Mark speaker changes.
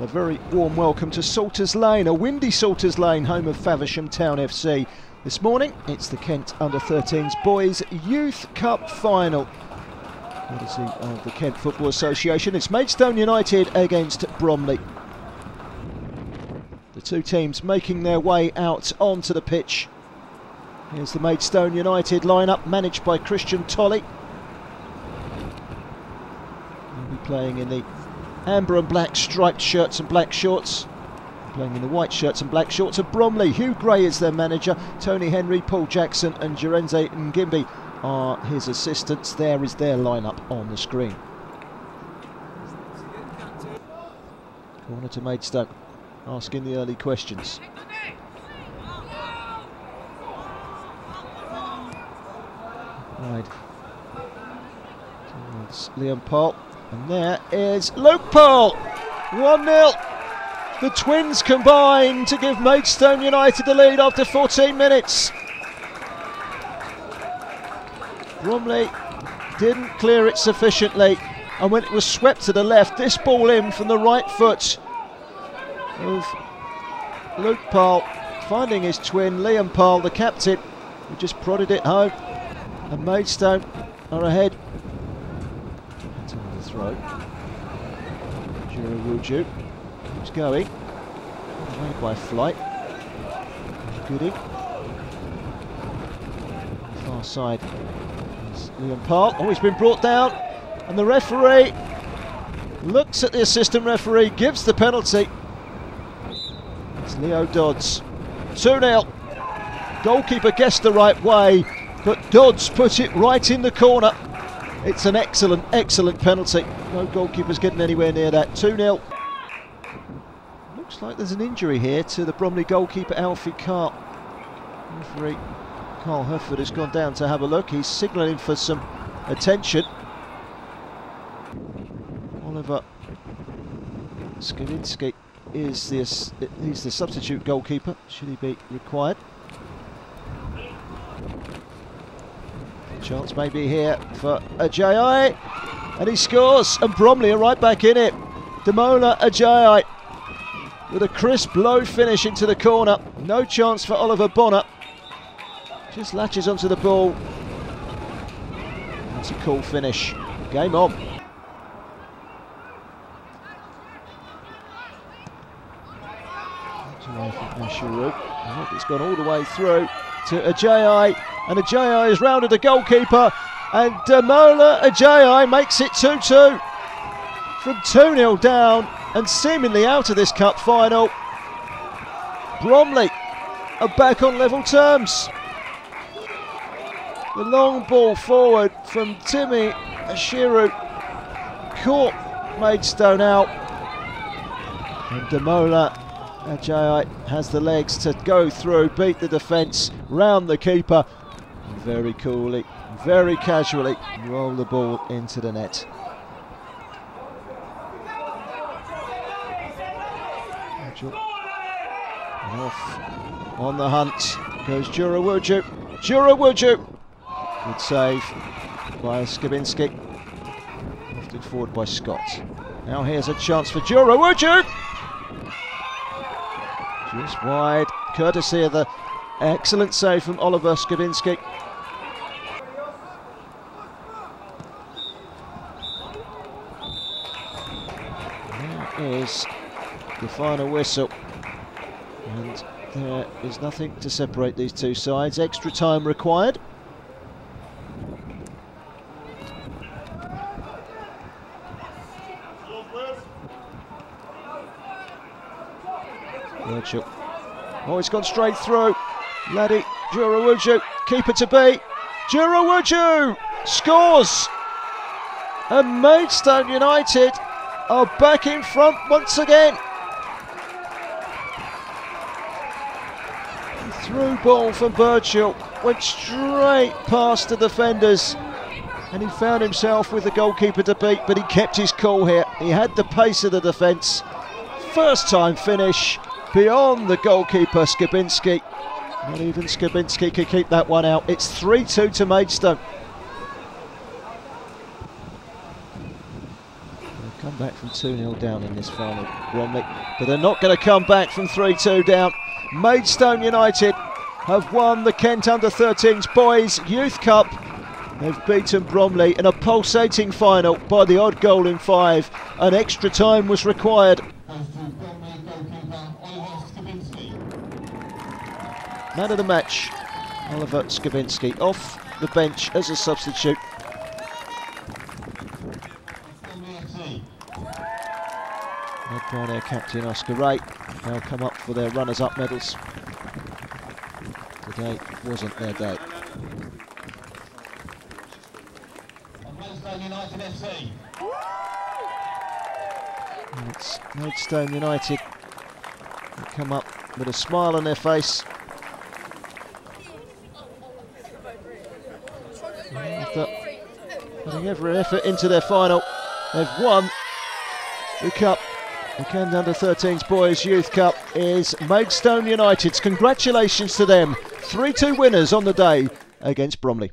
Speaker 1: A very warm welcome to Salters Lane, a windy Salters Lane, home of Faversham Town FC. This morning, it's the Kent Under 13s Boys Youth Cup Final. Courtesy of the Kent Football Association. It's Maidstone United against Bromley. The two teams making their way out onto the pitch. Here's the Maidstone United lineup, managed by Christian Tolley. He'll be playing in the amber and black striped shirts and black shorts. Playing in the white shirts and black shorts of Bromley. Hugh Gray is their manager. Tony Henry, Paul Jackson, and Jerenze Ngimbi are his assistants. There is their lineup on the screen. Corner to Maidstone, asking the early questions. Right. Liam Paul. And there is Luke Paul. 1 0. The Twins combine to give Maidstone United the lead after 14 minutes. Bromley didn't clear it sufficiently, and when it was swept to the left, this ball in from the right foot of Luke Paul, finding his twin Liam Paul, the captain, who just prodded it home. And Maidstone are ahead. Throw. Jiro Wuju keeps going. Away by flight. Gooding. Far side is Paul. Oh, he's been brought down. And the referee looks at the assistant referee, gives the penalty. It's Leo Dodds. 2 0. Goalkeeper guessed the right way, but Dodds put it right in the corner. It's an excellent, excellent penalty. No goalkeeper's getting anywhere near that. 2 0. Looks like there's an injury here to the Bromley goalkeeper Alfie Carr. Referee Carl Herford has gone down to have a look. He's signalling for some attention. Oliver Skavinsky is the he's the substitute goalkeeper. Should he be required? Chance maybe here for Ajayi, and he scores. And Bromley are right back in it. Demola Ajayi with a crisp low finish into the corner. No chance for Oliver Bonner. Just latches onto the ball. That's a cool finish. Game on. I hope it's gone all the way through to Ajayi. And Ajayi has rounded the goalkeeper. And uh, Damola Ajayi makes it 2 2 from 2 0 down and seemingly out of this cup final. Bromley are back on level terms. The long ball forward from Timmy Ashiru caught Maidstone out. And Damola Ajayi has the legs to go through, beat the defence, round the keeper, very coolly, very casually roll the ball into the net. Off on the hunt goes Jurawuju. Jurawuju! Good save by Skabinski. Lifted forward by Scott. Now here's a chance for Jurawuju! Just wide, courtesy of the excellent save from Oliver Skavinsky. There is the final whistle. And there is nothing to separate these two sides. Extra time required. Virgil. Oh, it's gone straight through. Laddie Jurawuju, keeper to be. Jurawuju scores. And Maidstone United are back in front once again. Through ball from Birchall went straight past the defenders and he found himself with the goalkeeper to beat, but he kept his cool here. He had the pace of the defence. First time finish beyond the goalkeeper Skabinski. Not even Skabinski could keep that one out. It's 3 2 to Maidstone. Back from 2 0 down in this final, Bromley. But they're not going to come back from 3 2 down. Maidstone United have won the Kent Under 13s Boys Youth Cup. They've beaten Bromley in a pulsating final by the odd goal in five. An extra time was required. Man of the match, Oliver Skavinsky, off the bench as a substitute. Led by their captain Oscar Ray. They'll come up for their runners-up medals. Today wasn't their day. Maidstone United FC. And it's Maidstone United they come up with a smile on their face. After putting every effort into their final, they've won the cup. The Kent Under 13s Boys Youth Cup is Maidstone United's. Congratulations to them. 3 2 winners on the day against Bromley.